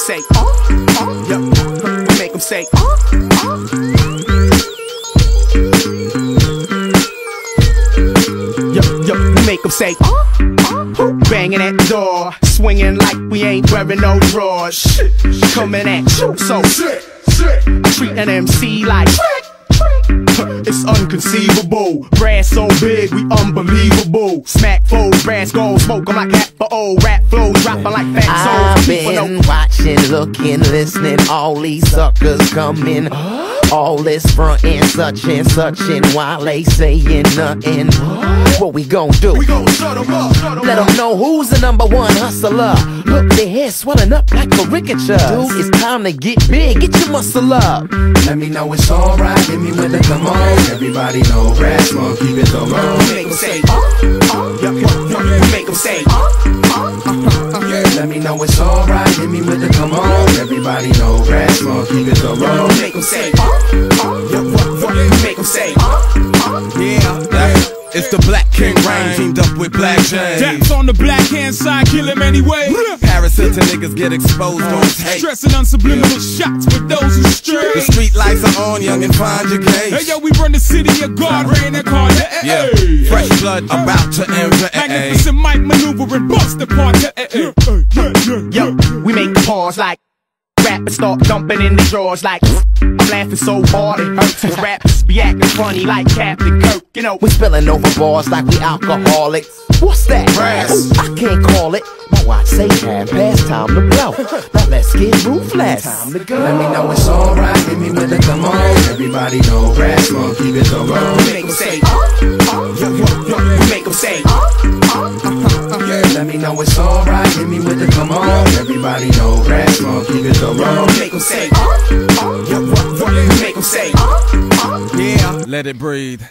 Say, oh, oh, yep. We make say, oh, oh. Yup, we make say, oh, oh. Banging at door, swinging like we ain't wearing no drawers. Coming at you so sick, sick. Treat an MC like it's unconceivable. Brass so big, we unbelievable. Smack foes, brass gold, smoke 'em like hat for old. Rap flows, dropping like fat I've souls. People been watching, looking, listening. All these suckers coming. All this front and such and such and while they saying nothing. What we gon' do? we gon' shut 'em up. Shut 'em Let them know who's the number one hustler. Look, their hair swelling up like caricature. Dude, it's time to get big. Get your muscle up. Let me know it's alright, hit me with the come on. Everybody know Brassmunk with the We roll. make 'em say, oh, oh, yup, yup, yup. We make 'em say, oh, oh, uh-huh, uh-huh. Let me know it's alright, hit me with the come on. Everybody know Brassmunk with the roll. We make 'em say, yup, yup, yup. Make 'em say, oh. Yeah, it's the Black King Rain teamed up with Black James. Daps on the black hand side, kill him anyway. Parasites and niggas get exposed on tape. Stressing on subliminal shots with those who stray. The street lights are on, young and find your Hey yo, we run the city of God, ran that car. Hey, Yeah, eh, eh. fresh blood about to invade. Eh, Magnificent Mike maneuvering, bust. Yeah, yeah, yeah. Yo, we make pause like rappers start dumping in the drawers like I'm laughing so hard it hurts. Rappers be acting funny like Captain Kirk, you know. We spilling over bars like we alcoholics. What's that? Brass. I can't call it. My watch say half past time to blow. Now let's get ruthless. Time to go. Let me know it's alright, hit me with the come on. Everybody know Brassmunk with the roll. We make 'em say, oh, oh, yup, yup, yup. We make 'em say, oh, oh, uh-huh. Let me know it's alright, hit me with the come on. Everybody know Brassmunk with the roll. We make 'em say, oh, oh, yup, yup, yup. We make 'em say, oh, oh. Yeah, let it breathe.